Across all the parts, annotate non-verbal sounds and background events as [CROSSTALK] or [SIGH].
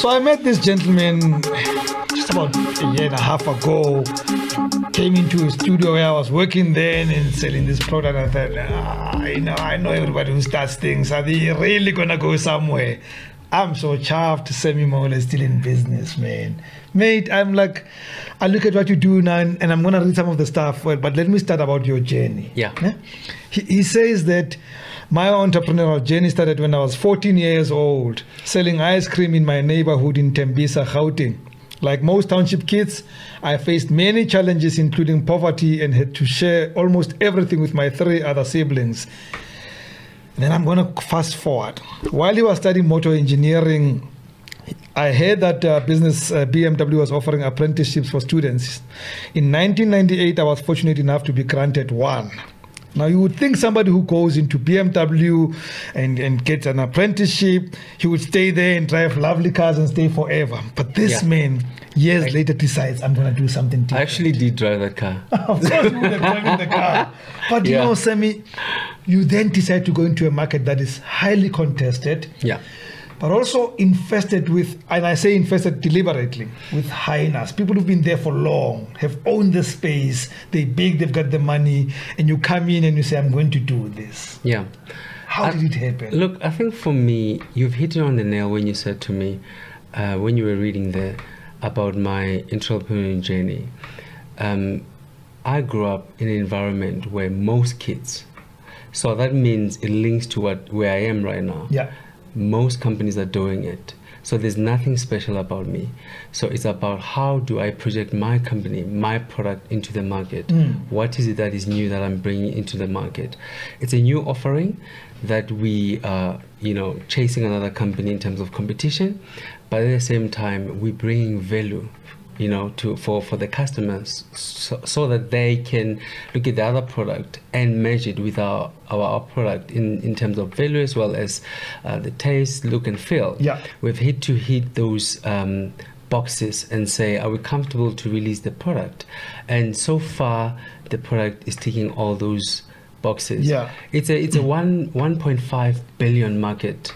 So I met this gentleman just about a year and a half ago. Came into a studio where I was working then and selling this product. I thought, ah, you know, I know everybody who starts things. Are they really gonna go somewhere? I'm so chuffed Sammy Mhaule is still in business, man. Mate, I'm like, I look at what you do now and, and I'm going to read some of the stuff, but, but let me start about your journey. Yeah. He, he says that my entrepreneurial journey started when I was 14 years old, selling ice cream in my neighborhood in Tembisa, Gauteng. Like most township kids, I faced many challenges, including poverty, and had to share almost everything with my three other siblings. Then I'm going to fast forward. While he was studying motor engineering, I heard that uh, business uh, BMW was offering apprenticeships for students. In 1998, I was fortunate enough to be granted one. Now, you would think somebody who goes into BMW and, and gets an apprenticeship, he would stay there and drive lovely cars and stay forever. But this Yeah. man, years I- later, decides, I'm going to do something different. I actually did drive that car. [LAUGHS] of course, you have driven the car. [LAUGHS] But you know, Sammy, you then decide to go into a market that is highly contested Yeah. But also infested with, and I say infested deliberately, with hyenas. People who've been there for long, have owned the space, they big, they've got the money, and you come in and you say, I'm going to do this. Yeah. How I- did it happen? Look, I think for me, you've hit it on the nail when you said to me, uh, when you were reading there about my entrepreneurial journey. Um, I grew up in an environment where most kids, so that means it links to what where I am right now. Yeah. Most companies are doing it. So there's nothing special about me. So it's about how do I project my company, my product into the market? Mm. What is it that is new that I'm bringing into the market? It's a new offering that we are, you know, chasing another company in terms of competition, but at the same time, we're bringing value you know to for for the customers so, so that they can look at the other product and match it with our our, our product in in terms of value as well as uh, the taste look and feel Yeah. we've hit to hit those um, boxes and say are we comfortable to release the product and so far the product is ticking all those boxes Yeah. it's a it's a one 1.5 billion market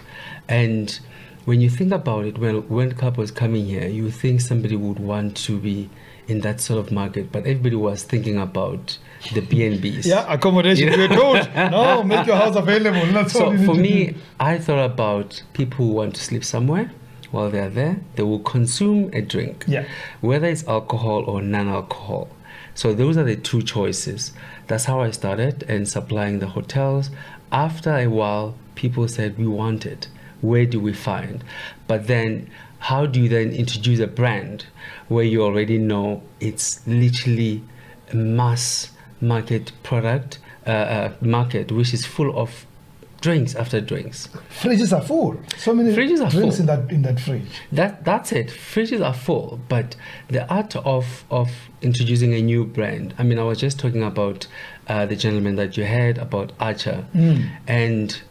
and when you think about it when World Cup was coming here you think somebody would want to be in that sort of market but everybody was thinking about the BNBs [LAUGHS] Yeah, accommodation. You We're know? told, [LAUGHS] no, make your house available. That's so for me. I thought about people who want to sleep somewhere while they're there they will consume a drink Yeah. whether it's alcohol or non-alcohol so those are the two choices that's how i started and supplying the hotels after a while people said we want it where do we find but then how do you then introduce a brand where you already know it's literally a mass market product uh, uh, market which is full of drinks after drinks Fridges are full. So many Fridges are drinks full. in that in that fridge. that that's it fridges are full but the art of of introducing a new brand i mean i was just talking about uh, the gentleman that you had about archer Mm. and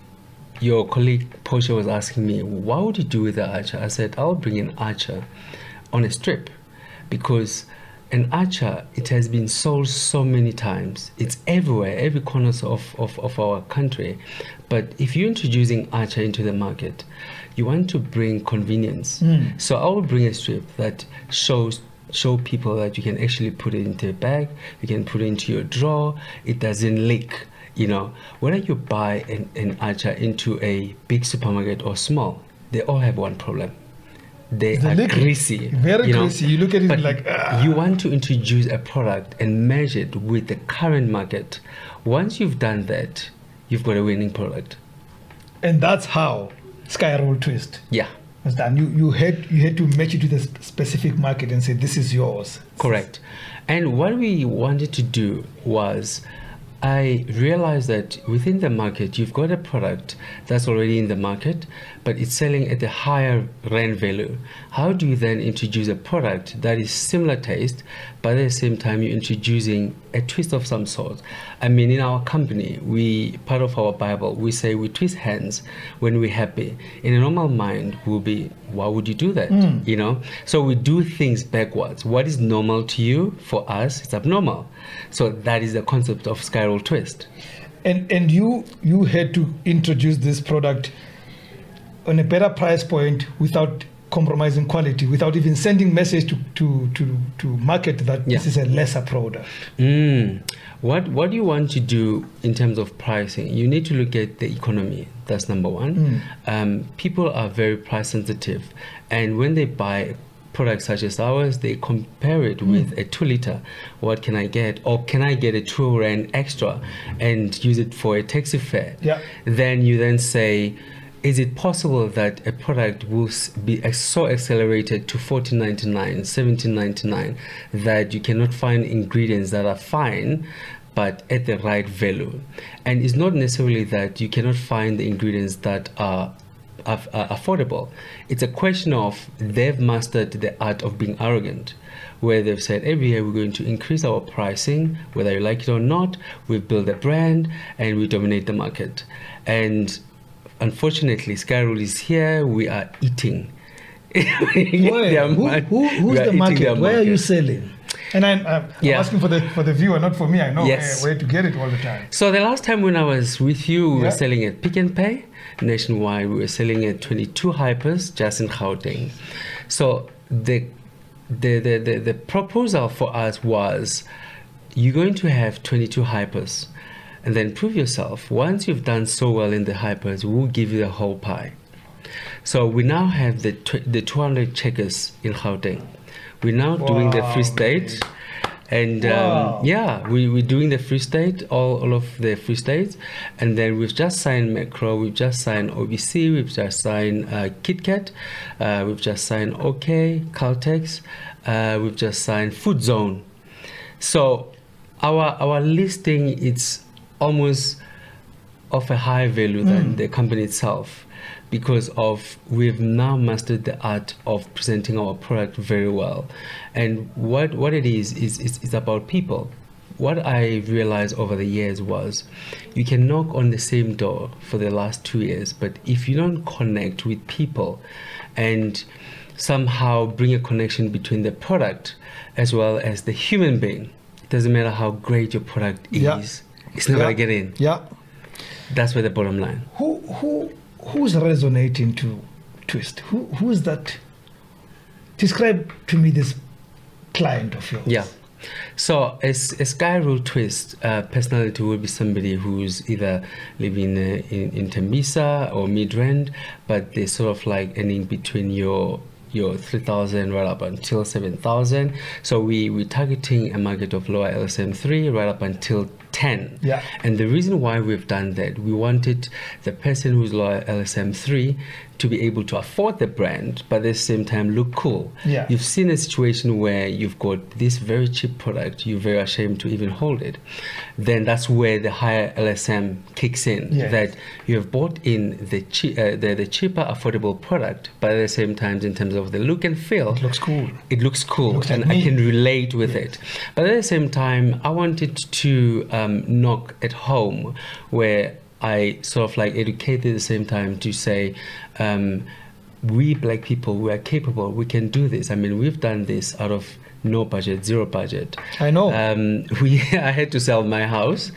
your colleague Portia was asking me what would you do with the archer? I said i'll bring an archer on a strip because an archer it has been sold so many times. It's everywhere every corner of, of, of our country. But if you're introducing archer into the market you want to bring convenience. Mm. so i will bring a strip that shows show people that you can actually put it into a bag you can put it into your drawer. It doesn't leak you know whether you buy an, an archer into a big supermarket or small they all have one problem they They are leak. greasy Very you know. greasy. You look at it But like, ah. you want to introduce a product and measure it with the current market once you've done that you've got a winning product And that's how Skyrule Twyst yeah was done. You you had you had to match it to the specific market and say this is yours. Correct. And what we wanted to do was I realized that within the market, you've got a product that's already in the market, but it's selling at a higher rand value. How do you then introduce a product that is similar taste, but at the same time you're introducing a twist of some sort? I mean, in our company, we part of our Bible, we say we twist hands when we're happy. In a normal mind, will be, why would you do that? Hmm. You know, so we do things backwards. What is normal to you, for us, it's abnormal. So that is the concept of spiral twist. And and you you had to introduce this product on a better price point without compromising quality without even sending message to to to, to market that Yeah. this is a lesser product. Mm. What What do you want to do in terms of pricing? You need to look at the economy. That's number one. Um, people are very price sensitive, and when they buy products such as ours, they compare it with a two liter. What can I get? Or can I get a two rand extra and use it for a taxi fare? Yeah. Then you then say. Is it possible that a product will be so accelerated to 14.99, 17.99 that you cannot find ingredients that are fine but at the right value? And it's not necessarily that you cannot find the ingredients that are affordable. It's a question of they've mastered the art of being arrogant, where they've said every year we're going to increase our pricing, whether you like it or not. We've built a brand and we dominate the market. And unfortunately, Skyrule is here. We are eating. [LAUGHS] Where? Who, who, who's are the market? their Where are you selling? And I'm, I'm, Yeah. Asking for the for the viewer, not for me. I know Yes. where, where to get it all the time. So the last time when I was with you, we Yeah. were selling at Pick n Pay nationwide. We were selling at 22 hypers just in Gauteng. So the the, the, the the proposal for us was you're going to have 22 hypers and then prove yourself. Once you've done so well in the hypers, we'll give you the whole pie. So we now have the tw- the 200 checkers in Gauteng. We're now doing the Free State. And Wow. um, yeah, we, we're doing the Free State, all, all of the Free States. And then we've just signed Makro, we've just signed OBC, we've just signed uh, KitKat, uh, we've just signed OK, Caltex, uh, we've just signed Food Zone. So our our listing it's almost of a higher value than mm. the company itself because of we've now mastered the art of presenting our product very well. And what what it is is is, is about people. What i realized over the years was you can knock on the same door for the last two years but if you don't connect with people and somehow bring a connection between the product as well as the human being it doesn't matter how great your product is. Yeah. It's never Yeah. gonna get in Yeah. that's where the bottom line. Who who who's resonating to twist? Who who's that? Describe to me this client of yours. Yeah. So a, a Skyrule Twyst uh, personality will be somebody who's either living uh, in, in Tembisa or Midrand, but they're sort of like ending between your your 3000 right up until 7000 so we we're targeting a market of lower lsm3 right up until 10 Yeah. and the reason why we've done that, we wanted the person who's loyal LSM3 to be able to afford the brand, but at the same time look cool. Yeah. You've seen a situation where you've got this very cheap product, you're very ashamed to even hold it. Then that's where the higher LSM kicks in. Yes. That you have bought in the, che- uh, the the cheaper, affordable product, but at the same time, in terms of the look and feel, It looks cool. it looks cool Looks like and I can relate with it. But at the same time, I wanted to um, knock at home where I sort of like educate at the same time to say, um, we black people, we are capable, we can do this. I mean, we've done this out of no budget, zero budget. I know. Um, [LAUGHS] we, I had to sell my house,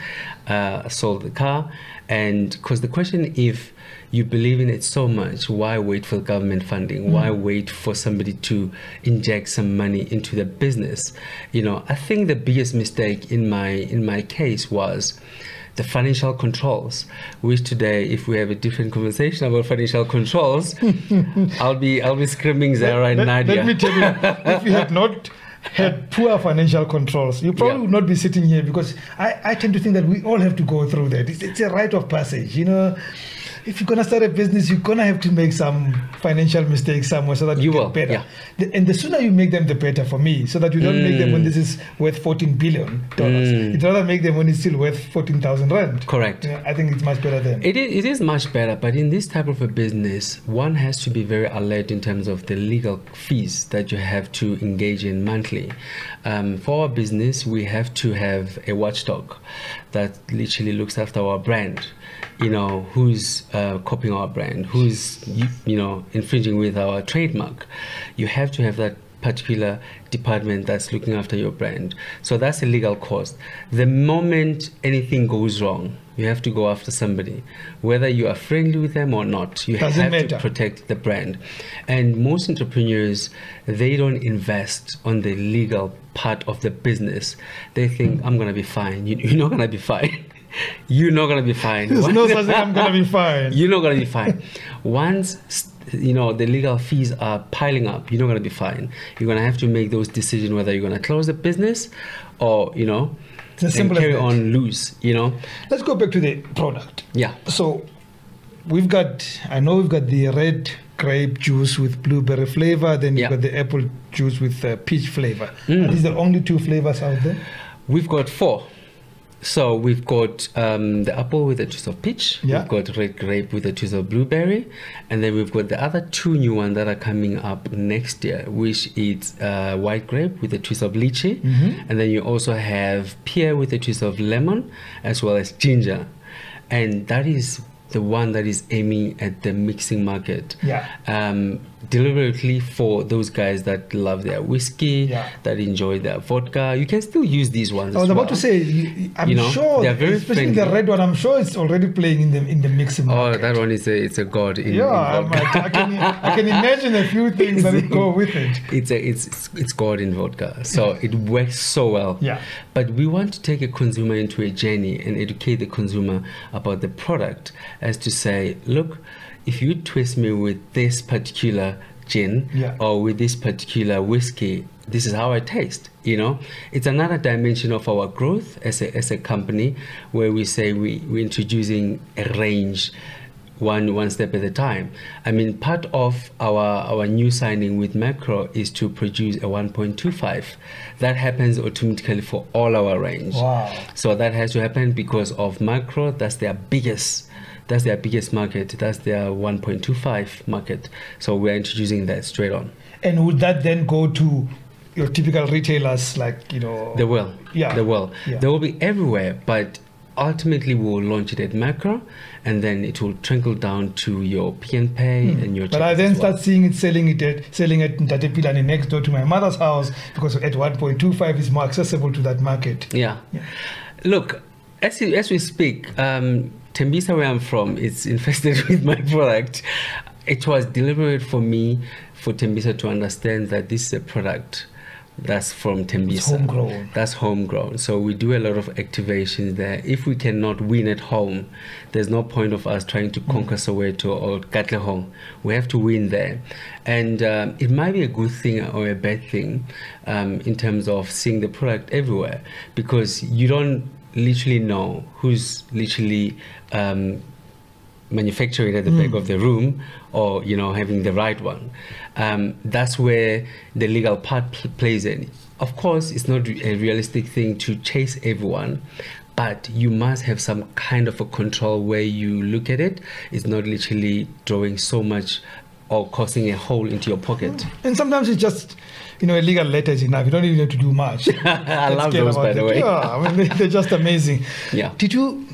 uh, sold the car, and because the question if you believe in it so much, why wait for government funding? Mm. Why wait for somebody to inject some money into the business? You know, I think the biggest mistake in my in my case was the financial controls. Which today, if we have a different conversation about financial controls, [LAUGHS] I'll be I'll be screaming Zara and let, Nadia. let me tell you, if you had not had [LAUGHS] poor financial controls, you probably Yeah. would not be sitting here because I, I tend to think that we all have to go through that. It's, it's a rite of passage, you know. If you're gonna start a business, you're gonna have to make some financial mistakes somewhere so that you, You get will, better. yeah. The- and the sooner you make them, the better for me. So that you don't make them when Mm. this is worth 14 billion dollars. Mm. You'd rather make them when it's still worth 14,000 rand. Correct. Yeah, I think it's much better then. It is, it is much better, but in this type of a business, one has to be very alert in terms of the legal fees that you have to engage in monthly. Um, for our business, we have to have a watchdog that literally looks after our brand. You know, who's uh, copying our brand, who's you, you know infringing with our trademark. You have to have that particular department that's looking after your brand. So that's a legal cost. The moment anything goes wrong, You have to go after somebody, whether you are friendly with them or not. You Doesn't have matter. to protect the brand. And most entrepreneurs, they don't invest on the legal part of the business. They think I'm gonna be fine. You're not gonna be fine. [LAUGHS] you're not gonna be fine. There's no such thing. I'm gonna be fine. [LAUGHS] You're not gonna be fine. Once you know the legal fees are piling up, you're not gonna be fine. You're gonna have to make those decisions whether you're gonna close the business or you know It's as simple as carry on loose. You know, Let's go back to the product. yeah. So we've got, I know we've got the red grape juice with blueberry flavor. Then you've Yeah. got the apple juice with uh, peach flavor. Mm. Are these the only two flavors out there? We've got four. So we've got um, the apple with a twist of peach. Yeah. We've got red grape with a twist of blueberry, and then we've got the other two new ones that are coming up next year, which is uh, white grape with a twist of lychee, Mhm. and then you also have pear with a twist of lemon, as well as ginger, and that is the one that is aiming at the mixing market. Yeah. Um, deliberately for those guys that love their whiskey, Yeah. that enjoy their vodka. You can still use these ones. I was as about well. to say, you- I'm You know, sure, they're very especially the red one. I'm sure it's already playing in the in the mixing Oh, market. that one is a it's a god in, yeah, in. I, I can I can imagine a few [LAUGHS] things that go with it. it's a it's it's- it's god in vodka, so it works so well. Yeah. But we want to take a consumer into a journey and educate the consumer about the product, as to say, look, if you twist me with this particular gin Yeah. or with this particular whiskey, this is how I taste. You know, it's another dimension of our growth as a as a company, where we say we we're introducing a range one one step at a time. I mean, part of our our new signing with Makro is to produce a 1.25. That happens automatically for all our range. Wow. So that has to happen because of Makro. That's their biggest. That's their biggest market. That's their 1.25 market. So we're introducing that straight on. And would that then go to your typical retailers like you know? They will. Yeah. They will. Yeah. They will be everywhere, but ultimately we'll launch it at Makro and then it will trickle down to your Pick n Pay and your. But I then well. start seeing it selling it at selling it in Tatepilani next door to my mother's house because at 1.25 is more accessible to that market. Yeah. Yeah. Look, as, you- as we speak, um, Tembisa, where I'm from, is infested [LAUGHS] with my product. It was deliberate for me for Tembisa to understand that this is a product that's from Tembisa. homegrown. That's homegrown. So we do a lot of activations there. If we cannot win at home, there's no point of us trying to conquer Soweto or Katlehong. We have to win there. And um, it might be a good thing or a bad thing um, in terms of seeing the product everywhere because you don't literally know who's literally um, manufacturing at the back of the room or you know having the right one um, that's where the legal part pl- plays in of course it's not a realistic thing to chase everyone but you must have some kind of a control where you look at it it's not literally drawing so much or causing a hole into your pocket And sometimes it's just, you know, a legal letter is enough. You don't even have to do much. [LAUGHS] I Let's love those by the it. way Yeah, I mean, they- they're just amazing. Yeah. Did you,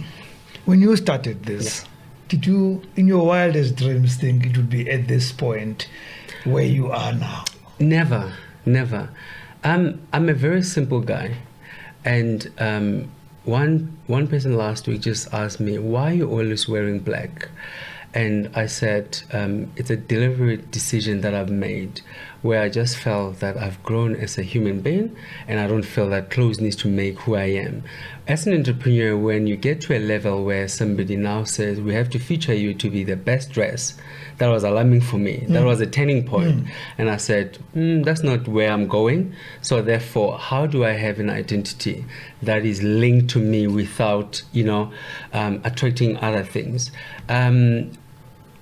when you started this, did you, in your wildest dreams, think it would be at this point where you are now? Never, never. Um, I'm a very simple guy, and um, one one person last week just asked me, "Why are you always wearing black?" And I said, um, "It's a deliberate decision that I've made, where I just felt that I've grown as a human being, and I don't feel that clothes needs to make who I am." As an entrepreneur, when you get to a level where somebody now says, "We have to feature you to be the best dressed," that was alarming for me. That was a turning point. And I said, mm, that's not where I'm going. So therefore, how do I have an identity that is linked to me without, you know, um, attracting other things? Um,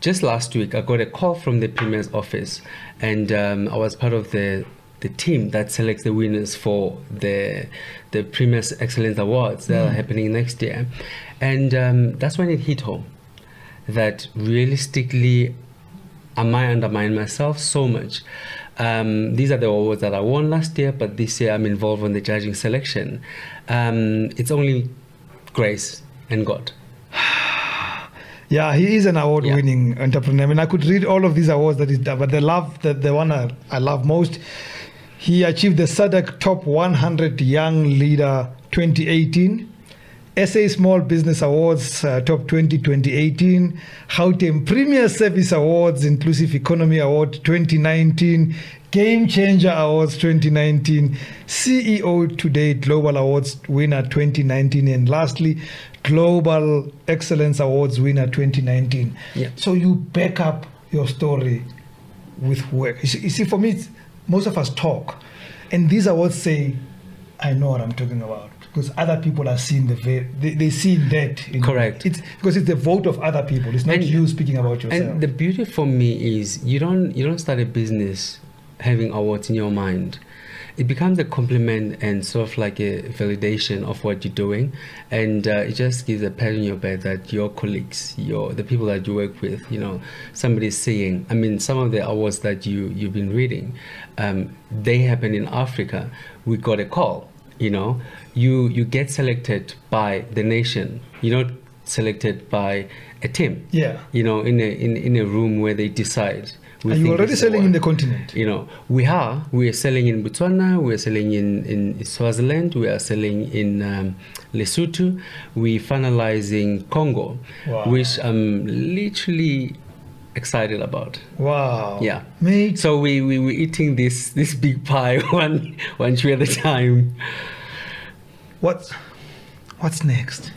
just last week, I got a call from the Premier's office, and um, I was part of the the team that selects the winners for the the Premier's Excellence Awards that are happening next year, and um, that's when it hit home that realistically I might undermine myself so much. Um, these are the awards that I won last year, but this year I'm involved in the judging selection. Um, it's only grace and God. [SIGHS] Yeah, he is an award-winning entrepreneur. I mean, I could read all of these awards that he's done, but the love, the, the one I, I love most, he achieved the SADC Top 100 Young Leader 2018, SA Small Business Awards uh, Top 20 2018, Gauteng Premier Service Awards Inclusive Economy Award 2019, Game Changer Awards 2019, CEO Today Global Awards winner 2019, and lastly, Global Excellence Awards winner 2019. Yeah. So you back up your story with work. You see, you see, for me, most of us talk, and these awards say, "I know what I'm talking about." Because other people are seeing the ve- they, they see that in Correct. It's because it's the vote of other people. It's not And- you speaking about yourself. And the beauty for me is you don't you don't start a business having awards in your mind. It becomes a compliment and sort of like a validation of what you're doing, and uh, it just gives a pat on your back that your colleagues, your the people that you work with, you know, somebody's saying. I mean, some of the awards that you you've been reading, um, they happen in Africa. We got a call. You know, you you get selected by the nation. You're not selected by a team yeah. you know, in a in, in a room where they decide. we Are you think already selling in the continent? You know, we are. We are selling in Botswana. We are selling in in Swaziland. We are selling in um, Lesotho. We finalizing Congo, Wow. which I'm literally excited about. Wow. Yeah. Mate. So we we were eating this this big pie [LAUGHS] one one chew at a time. What's what's next?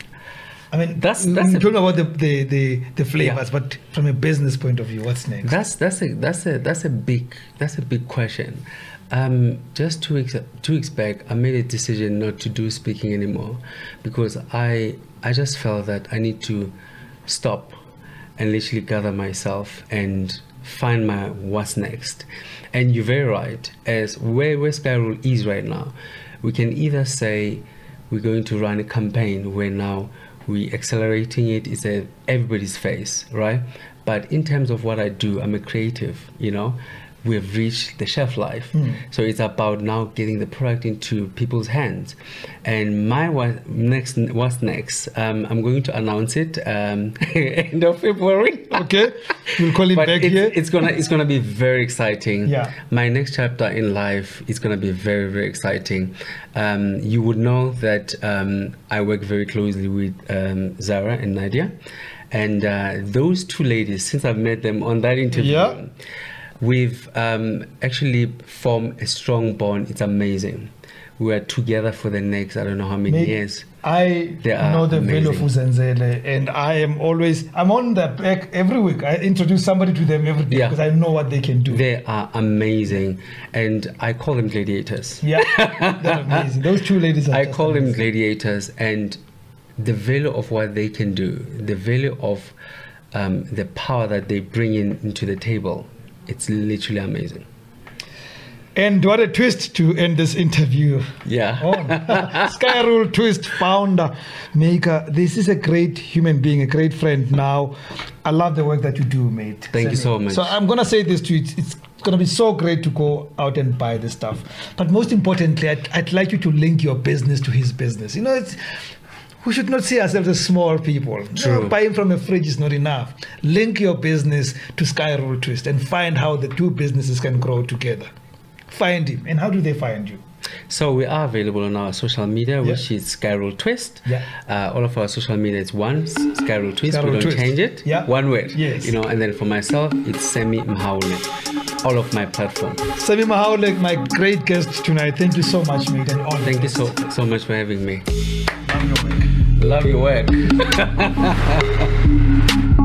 I mean, That's- that's we a- talking about the the, the, the flavors, but from a business point of view, what's next? That's that's a that's a that's a big that's a big question. Um, just two weeks two weeks back, I made a decision not to do speaking anymore because I I just felt that I need to stop and literally gather myself and find my what's next. And you're very right. As where where Skyrule is right now, we can either say we're going to run a campaign where now we accelerating it is at everybody's face, right? But in terms of what I do, I'm a creative, you know. We've reached the shelf life. So it's about now getting the product into people's hands. And my what next what's next? Um, I'm going to announce it um, [LAUGHS] end of February. okay, we'll call it but back it's, here. it's gonna it's gonna be very exciting. Yeah. My next chapter in life is gonna be very very exciting. Um, you would know that um, I work very closely with um, Zara and Nadia, and uh, those two ladies. Since I've met them on that interview. Yeah. We've um, actually formed a strong bond. It's amazing. We are together for the next I don't know how many years. I know the value of. Uzenzele, and I am always I'm on the back every week. I introduce somebody to them every day Yeah. because I know what they can do. They are amazing, and I call them gladiators. yeah, [LAUGHS] they're amazing. Those two ladies are I call them gladiators, and the value of what they can do, the value of um, the power that they bring in into the table, it's literally amazing. And what a twist to end this interview. Yeah. Oh. [LAUGHS] on. Skyrule Twyst founder, maker. This is a great human being, a great friend now. I love the work that you do, mate. Thank you so much. So I'm going to say this to you. It's, it's going to be so great to go out and buy this stuff. But most importantly, I'd, I'd like you to link your business to his business. You know, it's. We should not see ourselves as small people. Know, buying from a fridge is not enough. Link your business to Skyrule Twyst and find how the two businesses can grow together. Find him. And how do they find you? So we are available on our social media, Yeah. which is Skyrule Twyst. Yeah. Uh, all of our social media is one Skyrule Twyst. Skyrule we don't Twist. change it. Yeah. One word. Yes. You know, and then for myself, it's Sammy Mhaule. All of my platforms. Sammy Mhaule, my great guest tonight. Thank you so much, mate. And all Thank you so so much for having me. Love your work. [LAUGHS]